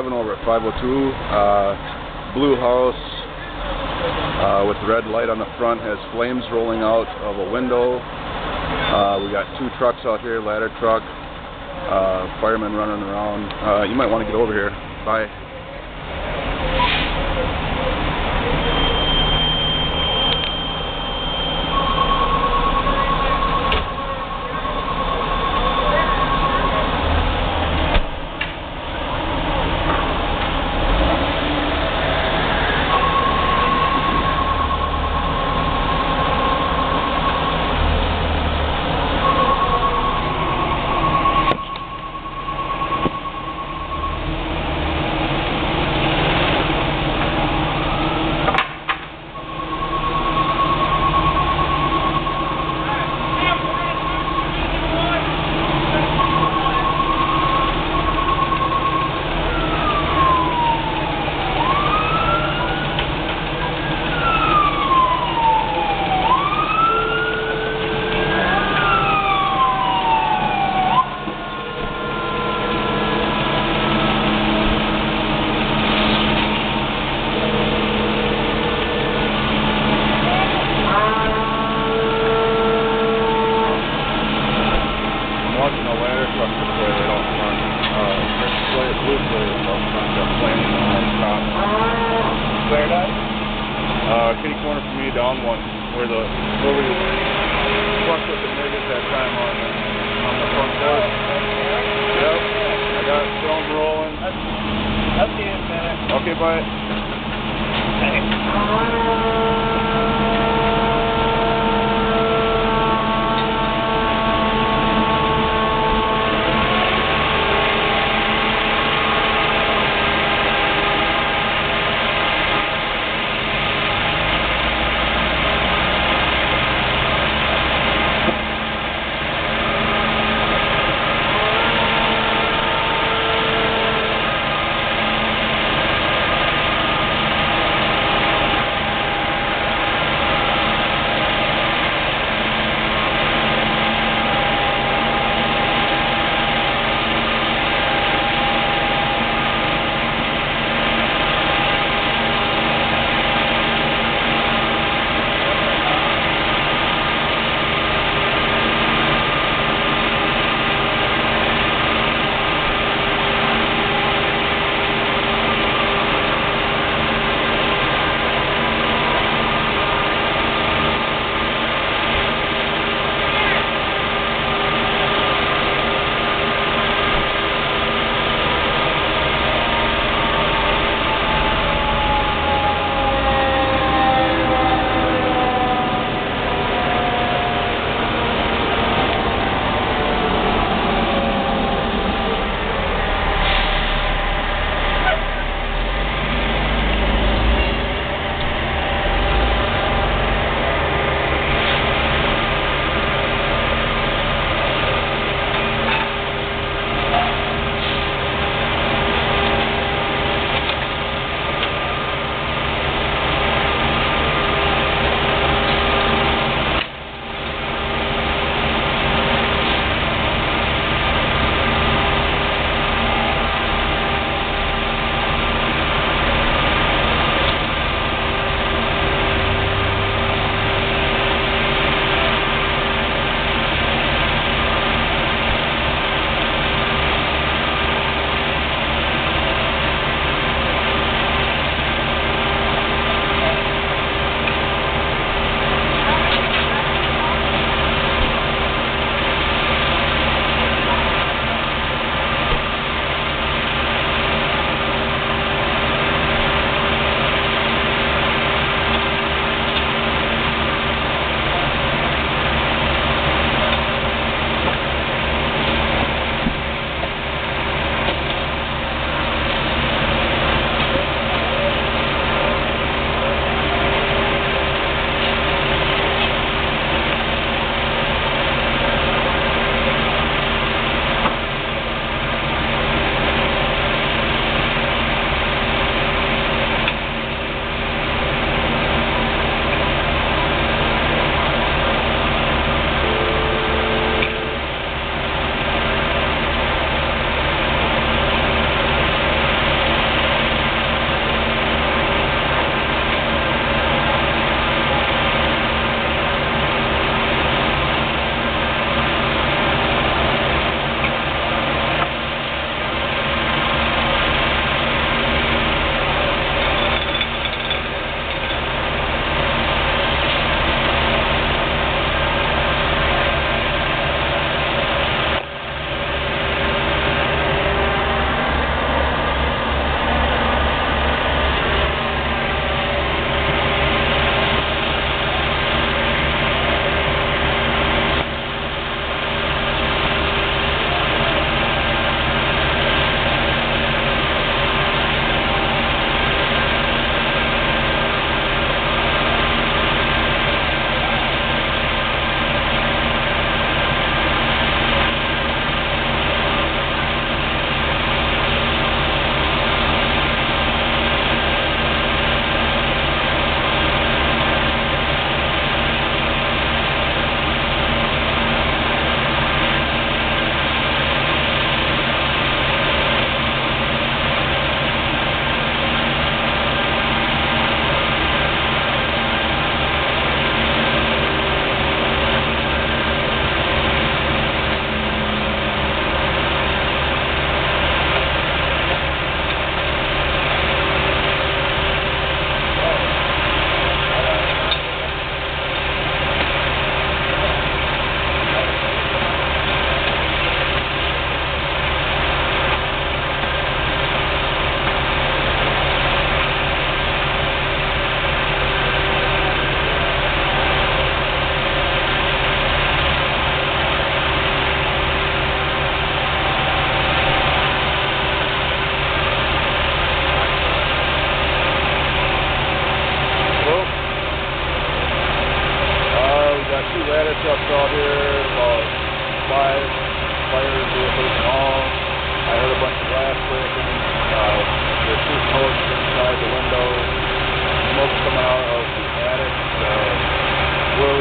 Over at 502. Uh, blue house uh, with red light on the front has flames rolling out of a window. Uh, we got two trucks out here, ladder truck, uh, firemen running around. Uh, you might want to get over here. Bye. Okay, bye. Okay.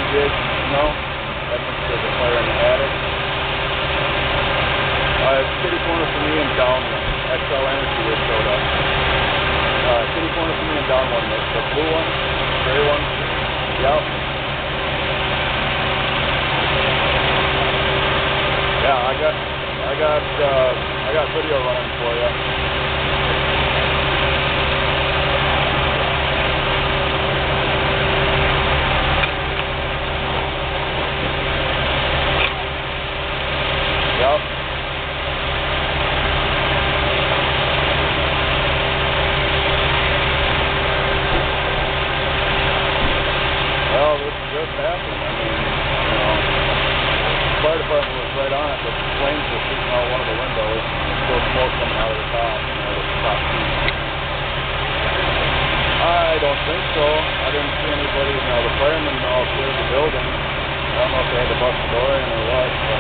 Gig, no, that means there's a fire in the attic. Uh, kitty corner for me and down one. Xcel Energy just showed up. Uh, kitty corner for me and down one. The, the blue one, the gray one. Yep. Yeah, I got, I got, uh, I got video running for you. Yep. Well, this just happened. I mean, you know, fire department was right on it, but flames were shooting out one of the windows, and still smoke coming out of the top, you know, the. I don't think so. I didn't see anybody, you know, the firemen all cleared the building. I don't know if they had to bust the door in or what, but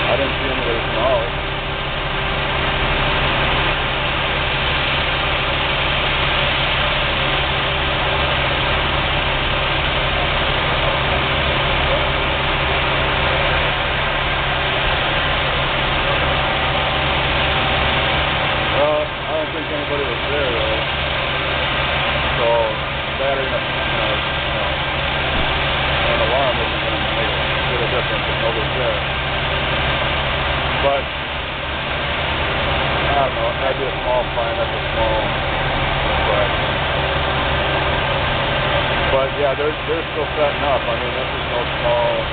I didn't see anybody come out. Well, I don't think anybody was there though. So battery, you know, you know, an alarm isn't going to make a bit of difference if nobody's there. But I don't know. It might be a small fine. That's a small infraction. But yeah, they're they're still setting up. I mean, this is no small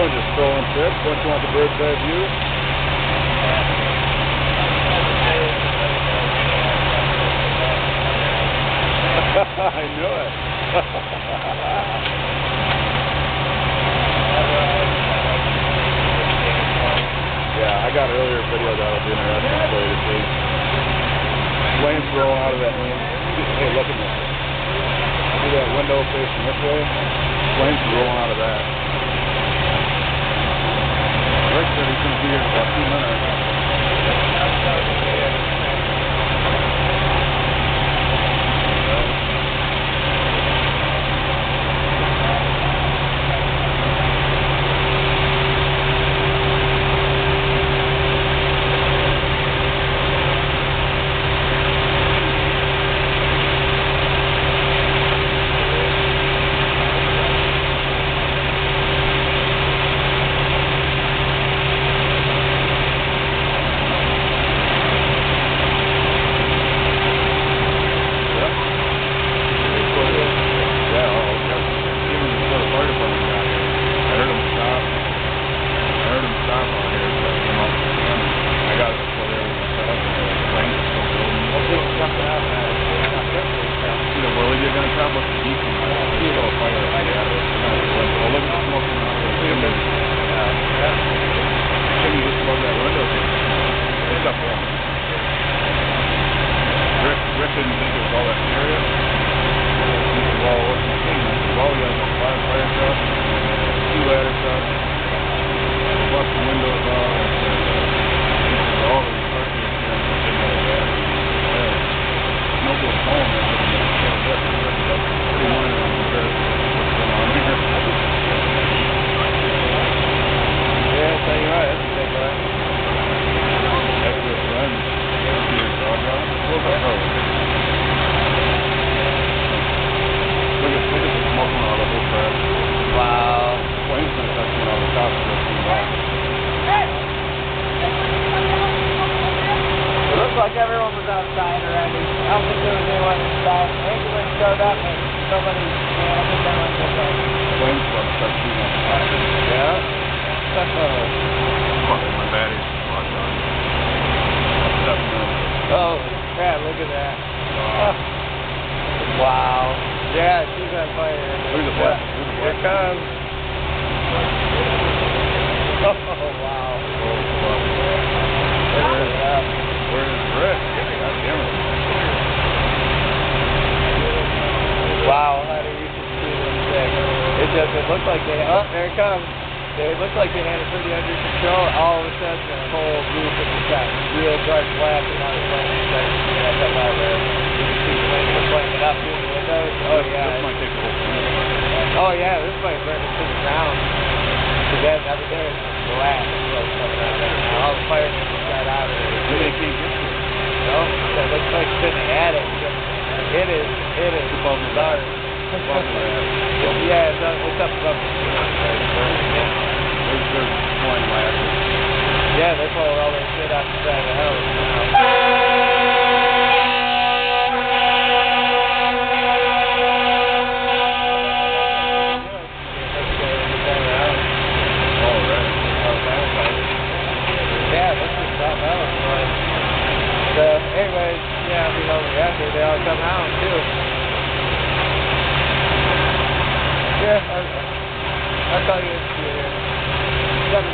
he's doing, just throwing tips. Don't you want the bird's eye view? I knew it. yeah, I got an earlier video that'll be interesting for you to see. Flames rolling out of that. Hey, look at this. See that window facing this way? Flames rolling out of that. Said he's going to be here in about two minutes. Yep. Yeah, I'll, I'll, even before the fire department got here, I heard them stop. I heard them stop out here, so I came out to see them. I got it before they were set up, and the flames were still building. You know, well, you're gonna come with the heat from that. There's still a fire right there. Well, look at the smoke coming out of the chimney. Chimney just above that window. It's up there. Rick, Rick didn't think it was all that serious. He said, well, what's the thing? I said, well, we have a fire, fire truck, two ladder trucks, bust the windows out. I said, he said, all the structures here, and I said, no, that is well, Nobody's home, I said, yeah, yeah, that's, that's, that's pretty minor in comparison to what's going on here. Yeah, tell you what, that's a big one. That's your friend. That's your dog out. Oh, Look at, look at the smoke coming out of the whole crap. Wow. Flames gonna start coming out of the top of this thing off. It looks like everyone was outside already. I don't think there was anyone inside. Ambulance showed up and nobody, yeah, I think everyone was like, Flames about to start shooting on the yeah? My battery's locked on. Oh, crap, look at that. wow. Yeah, she's on fire. Look at the flash. Look at the Here it comes. Oh, fuck. Where is that? Where is Rick? God damn it. Wow, honey, you should see this thing. It just, it looked like they, oh, there it comes. They looked like they had it pretty under control. All of a sudden, the whole roof of the got real bright flashing on the flames started to get up out there. You can see flames are flaming up through the windows. Oh, yeah. This might take the whole thing. Oh, yeah, this might burn it to the ground. Because that, I mean, there's glass that's coming out there. now. All the fire just got out of there. They can't get to it. No, that looks like it's in the attic. It is, it. Is the the attic. Yeah, it's up, it's up There's, there's flying lashes. Yeah, they're pulling all their shit out the side of the house now. All right. Yeah, this is something else. Like, so, anyways, yeah, I mean, over after they all come out too. Yeah, I'll, I'll call you in here. Seven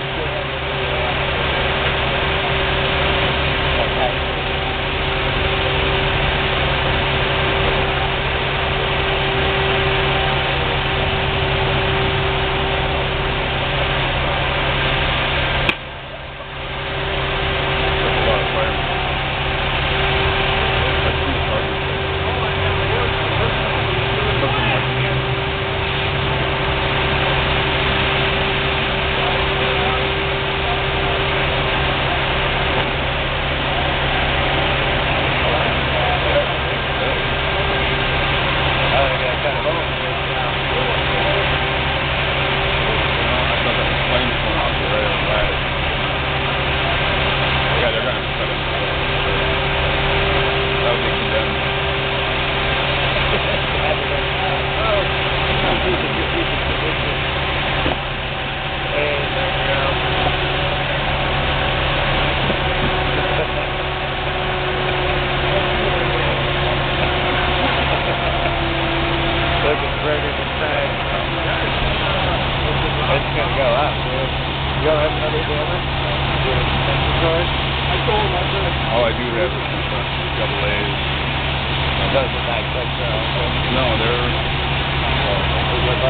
That's a lot of fire. That's too hard. Something like go up, dude. You don't have another damage? Your extension cord? I told him I said, All I do have is some double A's. Those are not good, so. No, they're, My buddy passes through.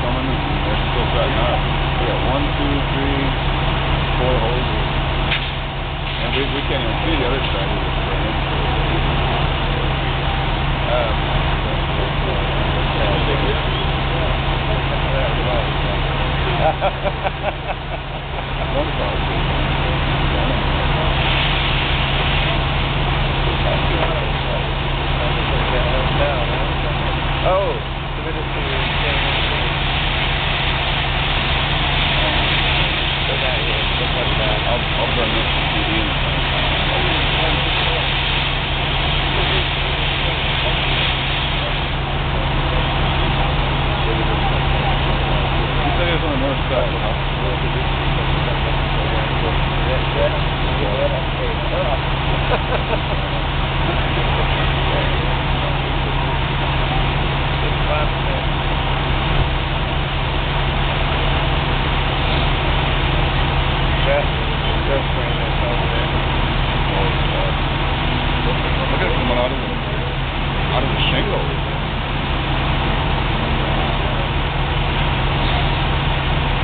coming, they're still setting up. We one, two, three, four hoses. And we, we can't even see the other side of the spraying. Um, Oh, submitted to down here. Look up that. I'll, I'll burn this the You said it was on the north side, huh? Look at it coming out of the, out of the shingle.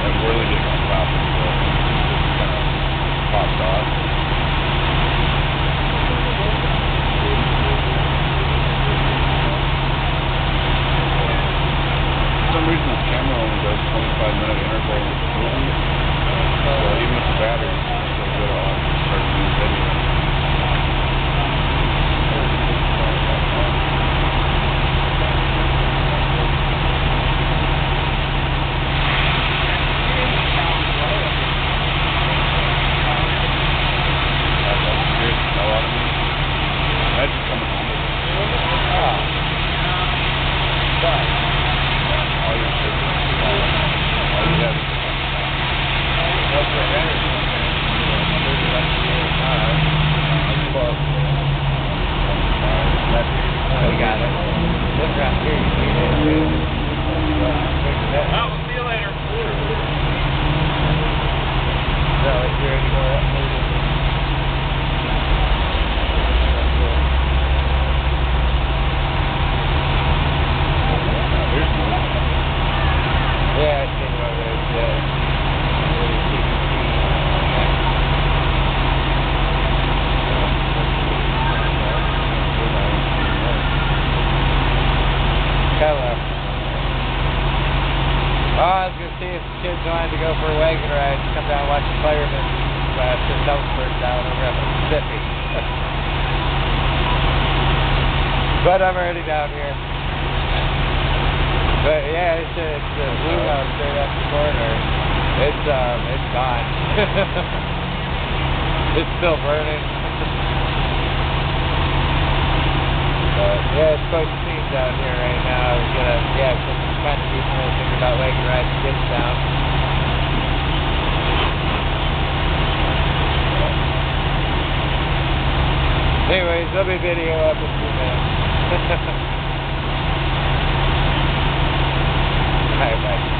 That's really getting on top of it. Kind of popped off. For some reason, the camera only does 25 minute interval movies. So even with the battery, it's still good. I'll have to start doing video. That's all scared the hell out of me. Imagine coming home with all your shit. All you have is We got it. This right here, you need it too. Oh, we'll see you later. So, if you're ready to go up, maybe. Here's one. Yeah, I think about it. Yeah. Hello. Oh, I was gonna see if the kids wanted to go for a wagon ride, come down and watch the firemen uh, put house burnt down over at Mississippi. but I'm already down here. But yeah, it's a, it's a blue house right up the corner. It's um, it's gone. it's still burning. but yeah, it's quite the scene down here right now. We're gonna yeah, some kind of people are thinking about wagon riding kids down. Anyways, there'll be video up in a few minutes. highway.